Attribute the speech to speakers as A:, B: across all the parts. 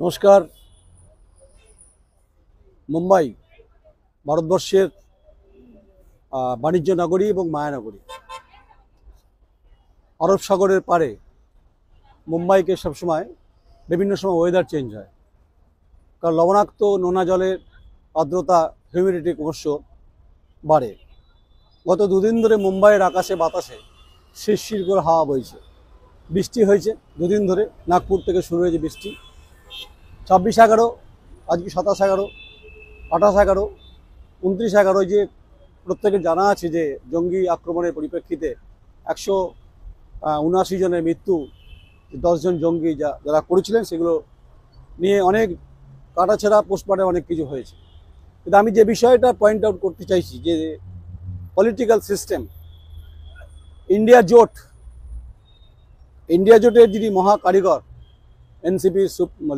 A: নমস্কার। মুম্বাই, ভারতবর্ষের বাণিজ্য নগরী এবং মায়ানগরী আরব সাগরের পারে মুম্বাইকে সবসময় বিভিন্ন সময় ওয়েদার চেঞ্জ হয়। কারণ লবণাক্ত নোনা জলের আর্দ্রতা হিউমিডিটি অবশ্য বাড়ে। গত দুদিন ধরে মুম্বাইয়ের আকাশে বাতাসে শিরশির করে হাওয়া বইছে। বৃষ্টি হয়েছে দুদিন ধরে। নাগপুর থেকে শুরু হয়েছে বৃষ্টি। ছাব্বিশ এগারো, আজকে সাতাশ এগারো, আঠাশ এগারো, উনত্রিশ এগারো যে প্রত্যেকের জানা আছে যে জঙ্গি আক্রমণের পরিপ্রেক্ষিতে একশো উনআশি জনের মৃত্যু দশজন জঙ্গি যা, যারা করেছিলেন সেগুলো নিয়ে অনেক কাটাছেড়া পোস্টমার্টে অনেক কিছু হয়েছে। কিন্তু আমি যে বিষয়টা পয়েন্ট আউট করতে চাইছি যে পলিটিক্যাল সিস্টেম ইন্ডিয়া জোট ইন্ডিয়া জোটের যিনি মহা কারিগর এনসিপির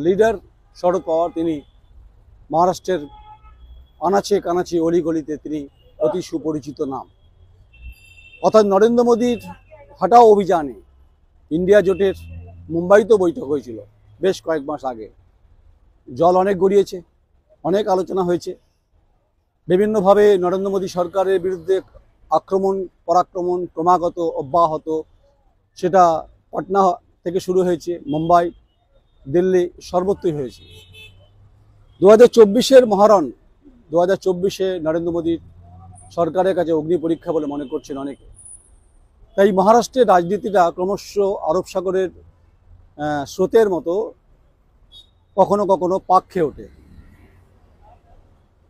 A: লিডার শরদ পাওয়ার তিনি মহারাষ্ট্রের আনাচে কানাচে অলিগলিতে তিনি অতি সুপরিচিত নাম। অর্থাৎ নরেন্দ্র মোদীর হটাও অভিযানে ইন্ডিয়া জোটের মুম্বাইতেও বৈঠক হয়েছিল বেশ কয়েক মাস আগে। জল অনেক গড়িয়েছে, অনেক আলোচনা হয়েছে। বিভিন্নভাবে নরেন্দ্র মোদী সরকারের বিরুদ্ধে আক্রমণ, পরাক্রমণ ক্রমাগত অব্যাহত সেটা পাটনা থেকে শুরু হয়েছে, মুম্বাই দিল্লি সর্বত্রই হয়েছে। দু হাজার চব্বিশের মহারণ দু হাজার চব্বিশে নরেন্দ্র মোদীর সরকারের কাছে অগ্নি পরীক্ষা বলে মনে করছেন অনেকে। তাই মহারাষ্ট্রের রাজনীতিটা ক্রমশ আরব সাগরের স্রোতের মতো কখনো কখনো পাক খেয়ে ওঠে।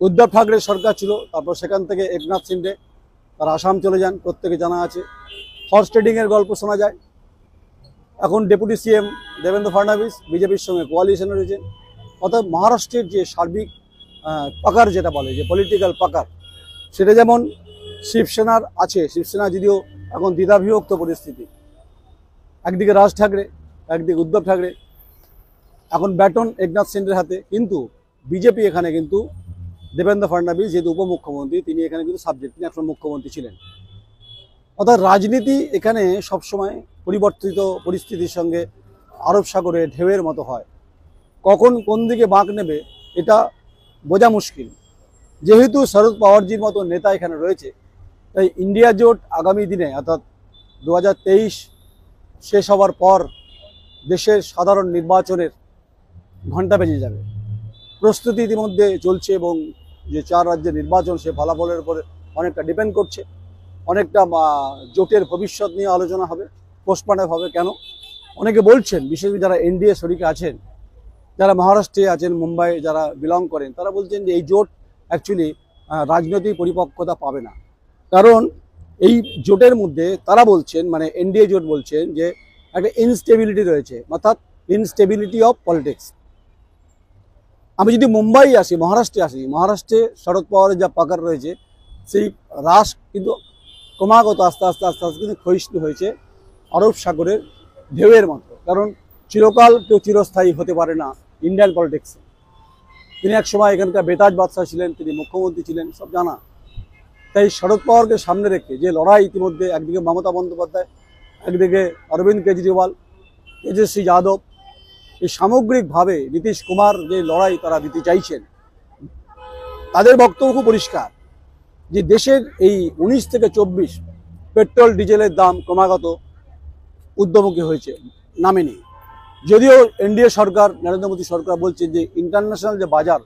A: উদ্ধব ঠাকরে সরকার ছিল, তারপর সেখান থেকে একনাথ শিন্ডে, তারা আসাম চলে যান, প্রত্যেকে জানা আছে। হর্স ট্রেডিংয়ের গল্প শোনা যায়। এখন ডেপুটি সিএম দেবেন্দ্র ফাডনাবিস বিজেপির সঙ্গে কোয়ালিশনে রয়েছে অর্থাৎ মহারাষ্ট্রের যে সার্বিক পাকার যেটা বলে, যে পলিটিক্যাল পাকার, সেটা যেমন শিবসেনার আছে, শিবসেনা যদিও এখন দ্বিধাবিভক্ত পরিস্থিতি। একদিকে রাজ ঠাকরে, একদিকে উদ্ধব ঠাকরে। এখন ব্যাটন একনাথ সিন্ডের হাতে, কিন্তু বিজেপি এখানে কিন্তু দেবেন্দ্র ফাডনাবিস যেহেতু উপমুখ্যমন্ত্রী, তিনি এখানে কিন্তু সাবজেক্ট তিনি এখন মুখ্যমন্ত্রী ছিলেন। অর্থাৎ রাজনীতি এখানে সবসময় পরিবর্তিত পরিস্থিতির সঙ্গে আরব সাগরে ঢেউয়ের মতো হয়। কখন কোন দিকে বাঁক নেবে, এটা বোঝা মুশকিল। যেহেতু শরদ পাওয়ারজির মতো নেতা এখানে রয়েছে, তাই ইন্ডিয়া জোট আগামী দিনে, অর্থাৎ দু হাজার তেইশ শেষ হওয়ার পর দেশের সাধারণ নির্বাচনের ঘণ্টা বেজে যাবে। প্রস্তুতি ইতিমধ্যে চলছে এবং যে চার রাজ্যের নির্বাচন, সে ফলাফলের উপরে অনেকটা ডিপেন্ড করছে। অনেকটা জোটের ভবিষ্যৎ নিয়ে আলোচনা হবে। পোস্টমার্টম হবে কেন? অনেকে বলছেন বিশেষ করে যারা এনডিএ শরিকে আছেন, যারা মহারাষ্ট্রে আছেন, মুম্বাই যারা বিলং করেন, তারা বলছেন যে এই জোট অ্যাকচুয়ালি রাজনৈতিক পরিপক্কতা পাবে না। কারণ এই জোটের মধ্যে তারা বলছেন মানে এনডিএ জোট বলছেন যে একটা ইনস্টেবিলিটি রয়েছে, অর্থাৎ ইনস্টেবিলিটি অফ পলিটিক্স আমি যদি মুম্বাই আসি, মহারাষ্ট্রে আসি, মহারাষ্ট্রে শরদ পাওয়ারের যা পাকার রয়েছে, সেই হ্রাস কিন্তু ক্রমাগত আস্তে আস্তে আস্তে আস্তে কিন্তু ক্ষয়িষ্ণু হয়েছে। আরব সাগরের ঢেউয়ের মতো। কারণ চিরকাল কেউ চিরস্থায়ী হতে পারে না ইন্ডিয়ান পলিটিক্সে তিনি এক সময় এখানকার বেতাজ বাদশাহ ছিলেন, তিনি মুখ্যমন্ত্রী ছিলেন, সব জানা। তাই শরদ পাওয়ারকে সামনে রেখে যে লড়াই ইতিমধ্যে একদিকে মমতা বন্দ্যোপাধ্যায়, একদিকে অরবিন্দ কেজরিওয়াল, তেজস্বী যাদব, এই সামগ্রিকভাবে নীতিশ কুমার যে লড়াই তারা দিতে চাইছেন, তাদের বক্তব্য খুব পরিষ্কার, যে দেশের এই উনিশ থেকে চব্বিশ পেট্রোল, ডিজেলের দাম ক্রমাগত উদ্যমুখী হয়েছে, নামেনি। যদিও এনডিএ সরকার, নরেন্দ্র মোদী সরকার বলছে যে ইন্টারন্যাশনাল যে বাজার,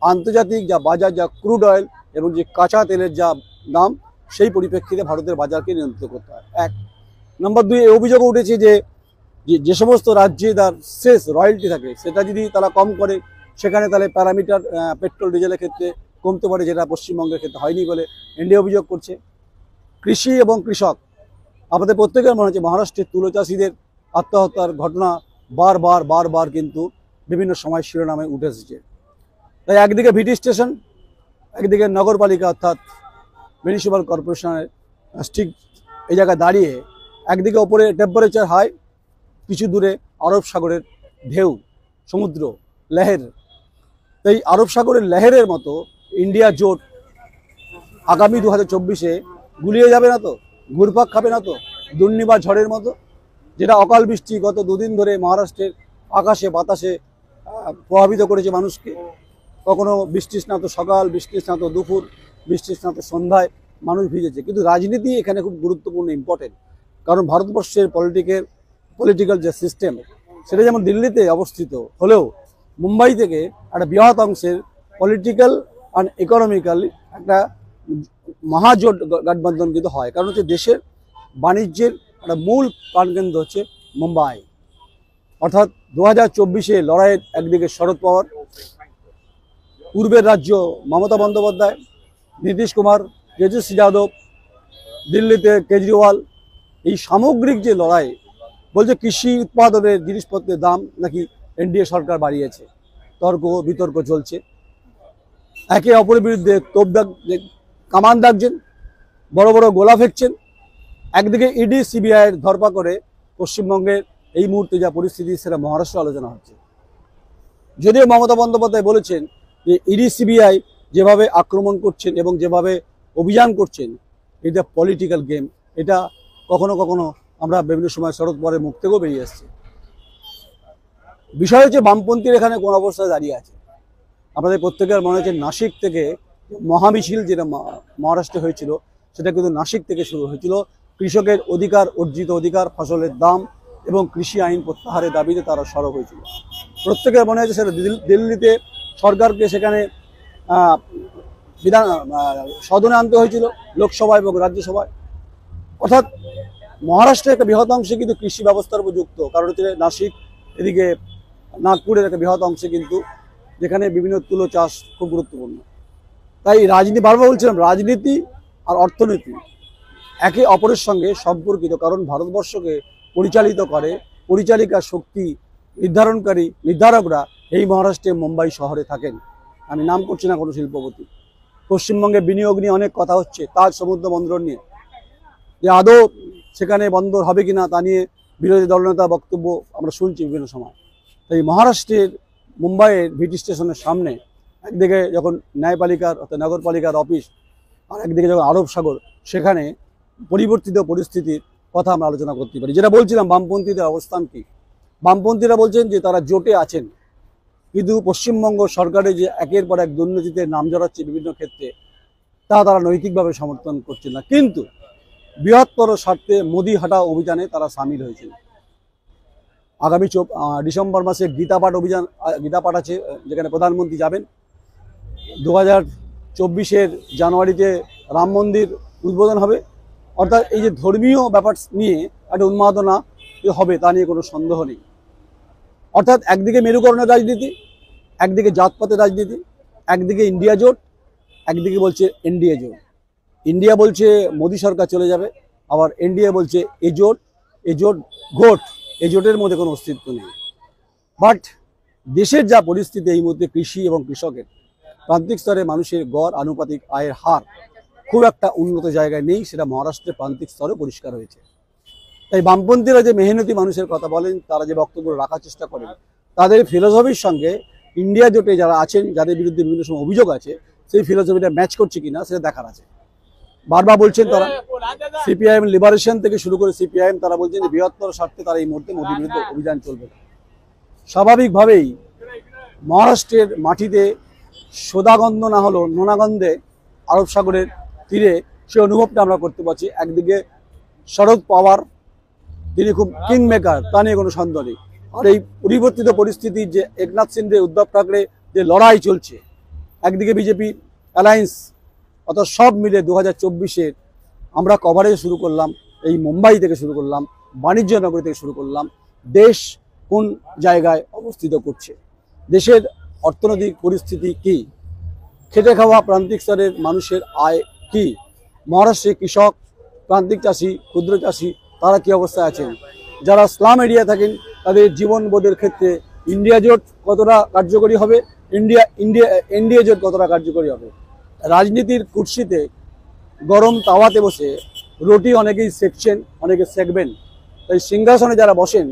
A: আন্তর্জাতিক যা বাজার, যা ক্রুড অয়েল এবং যে কাঁচা তেলের যা দাম, সেই পরিপ্রেক্ষিতে ভারতের বাজারকে নিয়ন্ত্রিত করতে হয়। এক। নম্বর দুই অভিযোগ উঠেছে যে, যে- যে সমস্ত রাজ্যে তার শেষ রয়্যালটি থাকে, সেটা যদি তারা কম করে, সেখানে তাহলে প্যারামিটার পেট্রোল ডিজেলের ক্ষেত্রে কমতে পারে, যেটা পশ্চিমবঙ্গের ক্ষেত্রে হয়নি বলে এনডিএ অভিযোগ করছে। কৃষি এবং কৃষক আমাদের প্রত্যেকের মনে হচ্ছে মহারাষ্ট্রের তুলো চাষিদের আত্মহত্যার ঘটনা বারবার বারবার কিন্তু বিভিন্ন সময় শিরোনামে উঠে এসেছে। তাই একদিকে ভিটি স্টেশন, একদিকে নগরপালিকা অর্থাৎ মিউনিসিপ্যাল কর্পোরেশনের ঠিক এই জায়গায় দাঁড়িয়ে একদিকে ওপরে টেম্পারেচার হাই কিছু দূরে আরব সাগরের ঢেউ, সমুদ্র, লেহের। এই আরব সাগরের লেহেরের মতো ইন্ডিয়া জোট আগামী দু হাজার চব্বিশে গুলিয়ে যাবে না তো? ঘুরপাক খাবে না তো? দুর্নিবার ঝড়ের মতো? যেটা অকাল বৃষ্টি গত দুদিন ধরে মহারাষ্ট্রের আকাশে, বাতাসে প্রভাবিত করেছে মানুষকে। কখনো বৃষ্টি স্নাত সকাল, বৃষ্টি স্নাত দুপুর, বৃষ্টি স্নাত সন্ধ্যায় মানুষ ভিজেছে। কিন্তু রাজনীতি এখানে খুব গুরুত্বপূর্ণ ইম্পর্টেন্ট কারণ ভারতবর্ষের পলিটিকের পলিটিক্যাল যে সিস্টেম সেটা যেমন দিল্লিতে অবস্থিত, হলেও মুম্বাই থেকে একটা বৃহৎ অংশের পলিটিক্যাল অ্যান্ড ইকোনমিক্যাল একটা মহাজোট গঠবন্ধন কিন্তু হয়। কারণ হচ্ছে দেশের বাণিজ্যের একটা মূল প্রাণকেন্দ্র হচ্ছে মুম্বাই। অর্থাৎ দু হাজার চব্বিশে লড়াইয়ের একদিকে শরদ পাওয়ার, পূর্বের রাজ্য মমতা বন্দ্যোপাধ্যায়, নীতিশ কুমার, তেজস্বী যাদব, দিল্লিতে কেজরিওয়াল, এই সামগ্রিক যে লড়াই বলছে কৃষি উৎপাদনের জিনিসপত্রের দাম নাকি এনডিএ সরকার বাড়িয়েছে। তর্ক বিতর্ক চলছে। একে অপরের বিরুদ্ধে তোপ দাগ কামান দাগছেন বড় বড় গোলা ফেঁকছেন। একদিকে ইডি সিবিআইয়ের ধরপা করে পশ্চিমবঙ্গের এই মুহূর্তে যা পরিস্থিতি, সেটা মহারাষ্ট্র আলোচনা হচ্ছে। যদিও মমতা বন্দ্যোপাধ্যায় বলেছেন যে ইডি সিবিআই যেভাবে আক্রমণ করছেন এবং যেভাবে অভিযান করছেন, এটা পলিটিক্যাল গেম এটা কখনো কখনো আমরা বিভিন্ন সময় শরৎ পরে মুখ থেকেও বেরিয়ে আসছে। বিষয় হচ্ছে বামপন্থীর এখানে কোন অবস্থায় দাঁড়িয়ে আছে। আপনাদের প্রত্যেকের মনে হচ্ছে নাসিক থেকে মহামিছিল যেটা মহারাষ্ট্রে হয়েছিল, সেটা কিন্তু নাসিক থেকে শুরু হয়েছিল। কৃষকের অধিকার, অর্জিত অধিকার, ফসলের দাম এবং কৃষি আইন প্রত্যাহারের দাবিতে তারা সরব হয়েছিল। প্রত্যেকের মনে হয়েছে সেটা দিল- দিল্লিতে সরকারকে সেখানে বিধান সদনে আনতে হয়েছিল, লোকসভা এবং রাজ্যসভায়। অর্থাৎ মহারাষ্ট্রের একটা বৃহৎ অংশে কিন্তু কৃষি ব্যবস্থার উপর যুক্ত। কারণ হচ্ছে নাসিক এদিকে নাগপুরের একটা বৃহৎ অংশে কিন্তু, যেখানে বিভিন্ন তুলো চাষ খুব গুরুত্বপূর্ণ। তাই রাজনীতি, বারবার বলছিলাম, রাজনীতি আর অর্থনীতি একে অপরের সঙ্গে সম্পর্কিত, কারণ ভারতবর্ষকে পরিচালিত করে পরিচালিকা শক্তি নির্ধারণকারী, নির্ধারকরা এই মহারাষ্ট্রে মুম্বাই শহরে থাকেন। আমি নাম করছি না কোনো শিল্পপতি। পশ্চিমবঙ্গে বিনিয়োগ নিয়ে অনেক কথা হচ্ছে তাজ সমুদ্র বন্দর নিয়ে। যে আদৌ সেখানে বন্দর হবে কি না তা নিয়ে বিরোধী দলনেতা বক্তব্য আমরা শুনছি বিভিন্ন সময়। তাই মহারাষ্ট্রের, মুম্বাইয়ের ভিটি স্টেশনের সামনে একদিকে যখন ন্যায়পালিকার অর্থাৎ নগরপালিকার অফিস আর একদিকে যখন আরব সাগর সেখানে পরিবর্তিত পরিস্থিতির কথা আমরা আলোচনা করতে পারি। যেটা বলছিলাম বামপন্থীদের অবস্থান কি? বামপন্থীরা বলছেন যে তারা জোটে আছেন কিন্তু পশ্চিমবঙ্গ সরকারে যে একের পর এক দুর্নীতিতে নাম জড়াচ্ছে বিভিন্ন ক্ষেত্রে তা তারা নৈতিকভাবে সমর্থন করছেন না। কিন্তু বৃহত্তর স্বার্থে মোদি হাঁটা অভিযানে তারা সামিল হয়েছেন। আগামী ডিসেম্বর মাসে গীতা পাঠ অভিযান আহ, গীতা পাঠ আছে যেখানে প্রধানমন্ত্রী যাবেন। দু হাজার চব্বিশের জানুয়ারিতে রাম মন্দির উদ্বোধন হবে। অর্থাৎ এই যে ধর্মীয় ব্যাপার নিয়ে একটা উন্মাদনা হবে তা নিয়ে কোনো সন্দেহ নেই। অর্থাৎ একদিকে মেরুকরণের রাজনীতি, একদিকে জাতপাতের রাজনীতি, একদিকে ইন্ডিয়া জোট, একদিকে বলছে এনডিএ জোট। ইন্ডিয়া বলছে মোদী সরকার চলে যাবে, আবার এনডিএ বলছে এ জোট এ জোট গোট এই জোটের মধ্যে কোনো অস্তিত্ব নেই। বাট দেশের যা পরিস্থিতি এই মুহূর্তে কৃষি এবং কৃষকের প্রান্তিক স্তরে মানুষের গড় আনুপাতিক আয়ের হার খুব একটা উন্নত জায়গায় নেই, সেটা মহারাষ্ট্রের প্রান্তিক স্তরে পরিষ্কার হয়েছে। তাই বামপন্থীরা যে মেহনতি মানুষের কথা বলেন, তারা যে বক্তব্য রাখার চেষ্টা করেন, তাদের ফিলোসফির সঙ্গে ইন্ডিয়া জোটে যারা আছেন, যাদের বিরুদ্ধে বিভিন্ন সময় অভিযোগ আছে, সেই ফিলোসফিটা ম্যাচ করছে কিনা সেটা দেখার আছে। বারবার বলছেন তারা সিপিআইএম লিবারেশন থেকে শুরু করে সিপিআইএম তারা বলছেন যে বৃহত্তর স্বার্থে তারা এই মুহূর্তে মোদীর বিরুদ্ধে অভিযান চলবে স্বাভাবিকভাবেই মহারাষ্ট্রের মাটিতে সোদাগন্ধ না হলেও নোনাগন্ধে আরব সাগরের তীরে সে অনুভবটা আমরা করতে পারছি। একদিকে শরদ পাওয়ার, তিনি খুব কিং মেকার তা নিয়ে কোনো সন্দেহ নেই। আর এই পরিবর্তিত পরিস্থিতি যে একনাথ সিন্ধে উদ্ধব ঠাকরে যে লড়াই চলছে, একদিকে বিজেপি অ্যালায়েন্স অর্থাৎ সব মিলে দু হাজার আমরা কভারেজ শুরু করলাম, এই মুম্বাই থেকে শুরু করলাম, বাণিজ্য নগরী থেকে শুরু করলাম, দেশ কোন জায়গায় অবস্থিত করছে? দেশের অর্থনৈতিক পরিস্থিতি কি? খেটে খাওয়া প্রান্তিক স্তরের মানুষের আয় কি? মহারাষ্ট্রে কৃষক, প্রান্তিক চাষি, ক্ষুদ্র চাষি, তারা কি অবস্থায় আছেন? যারা স্লাম এরিয়া থাকেন, তাদের জীবনবোধের ক্ষেত্রে ইন্ডিয়া জোট কতটা কার্যকরী হবে? ইন্ডিয়া ইন্ডিয়া, এনডিএ জোট কতটা কার্যকরী হবে? রাজনীতির কুর্সিতে গরম তাওয়াতে বসে রুটি অনেকেই সেকছেন, অনেকে সেকবেন। তাই সিংহাসনে যারা বসেন,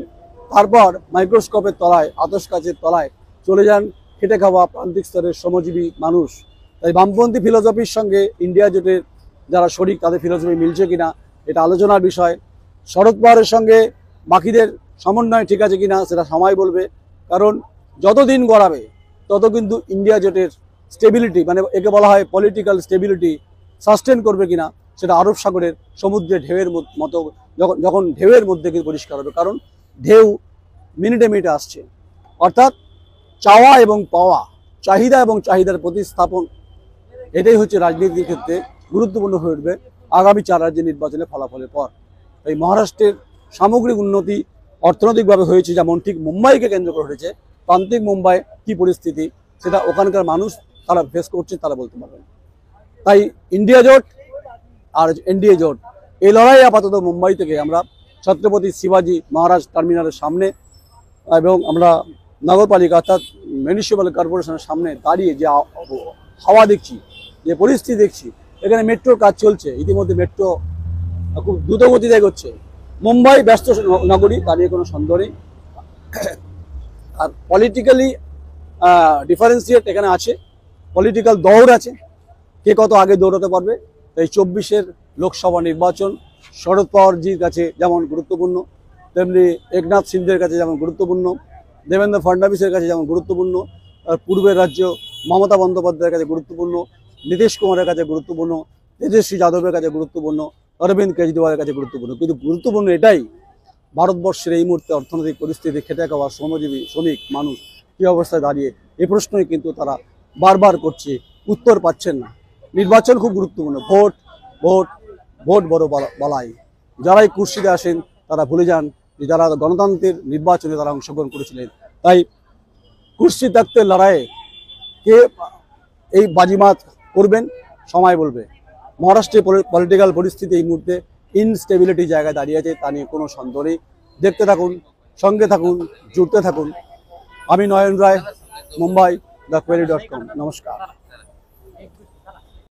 A: তারপর মাইক্রোস্কোপের তলায় আতস কাচের তলায় চলে যান খেটে খাওয়া প্রান্তিক স্তরের শ্রমজীবী মানুষ। তাই বামপন্থী ফিলোসফির সঙ্গে ইন্ডিয়া জোটের যারা শরিক, তাদের ফিলোসফি মিলছে কিনা, এটা আলোচনার বিষয়। শরদ পাওয়ারের সঙ্গে বাকিদের সমন্বয় ঠিক আছে কিনা, সেটা সময় বলবে। কারণ যতদিন গড়াবে, তত কিন্তু ইন্ডিয়া জোটের স্টেবিলিটি মানে একে বলা হয় পলিটিক্যাল স্টেবিলিটি সাস্টেন করবে কিনা, সেটা আরব সাগরের সমুদ্রে ঢেউয়ের মতো যখন যখন ঢেউয়ের মধ্যে কিন্তু পরিষ্কার হবে। কারণ ঢেউ মিনিটে মিনিটে আসছে। অর্থাৎ চাওয়া এবং পাওয়া, চাহিদা এবং চাহিদার প্রতিস্থাপন, এটাই হচ্ছে রাজনীতির ক্ষেত্রে গুরুত্বপূর্ণ হয়ে উঠবে আগামী চার রাজ্যের নির্বাচনের ফলাফলের পর। এই মহারাষ্ট্রের সামগ্রিক উন্নতি অর্থনৈতিকভাবে হয়েছে যেমন ঠিক মুম্বাইকে কেন্দ্র করে হয়েছে, প্রান্তিক মুম্বাই কি পরিস্থিতি, সেটা ওখানকার মানুষ তারা ফেস করছে, তারা বলতে পারবেন তাই ইন্ডিয়া জোট আর এনডিএ জোট, এই লড়াই আপাতত মুম্বাই থেকে আমরা ছত্রপতি শিবাজি মহারাজ টার্মিনালের সামনে এবং আমরা নগরপালিকা অর্থাৎ মিউনিসিপ্যাল কর্পোরেশনের সামনে দাঁড়িয়ে যে হাওয়া দেখছি, যে পরিস্থিতি দেখছি, এখানে মেট্রোর কাজ চলছে, ইতিমধ্যে মেট্রো খুব দ্রুত গতিতে এগোচ্ছে। মুম্বাই ব্যস্ত নগরী, তা নিয়ে কোনো সন্দেহ নেই। আর পলিটিক্যালি ডিফারেন্সিয়েট এখানে আছে। পলিটিক্যাল দৌড় আছে। কে কত আগে দৌড়াতে পারবে? এই চব্বিশের লোকসভা নির্বাচন শরদ পাওয়ারজির কাছে যেমন গুরুত্বপূর্ণ, তেমনি একনাথ সিন্ধের কাছে যেমন গুরুত্বপূর্ণ। দেবেন্দ্র ফডনবিসের কাছে যেমন গুরুত্বপূর্ণ পূর্বের রাজ্য মমতা বন্দ্যোপাধ্যায়ের কাছে গুরুত্বপূর্ণ, নীতিশ কুমারের কাছে গুরুত্বপূর্ণ, তেজস্বী যাদবের কাছে গুরুত্বপূর্ণ, অরবিন্দ কেজরিওয়ালের কাছে গুরুত্বপূর্ণ। কিন্তু গুরুত্বপূর্ণ এটাই, ভারতবর্ষের এই মুহূর্তে অর্থনৈতিক পরিস্থিতি খেটে খাওয়া শ্রমজীবী, শ্রমিক, মানুষ কী অবস্থায় দাঁড়িয়ে এই প্রশ্নই কিন্তু তারা বারবার করছে, উত্তর পাচ্ছেন না। নির্বাচন খুব গুরুত্বপূর্ণ, ভোট ভোট ভোট বড় বলা- বলাই। যারাই কুর্সিতে আসেন, তারা ভুলে যান যে যারা গণতন্ত্রের নির্বাচনে তারা অংশগ্রহণ করেছিলেন। তাই কুর্সি থাকতে লড়াইয়ে কে এই বাজিমাত করবেন? সময় বলবে। মহারাষ্ট্রের পলিটিক্যাল পরিস্থিতি এই মুহূর্তে ইনস্টেবিলিটি জায়গায় দাঁড়িয়ে আছে, তা নিয়ে কোনো সন্দেহ নেই। দেখতে থাকুন, সঙ্গে থাকুন, জুড়তে থাকুন। আমি Nayan Roy, Mumbai the query dot com নমস্কার।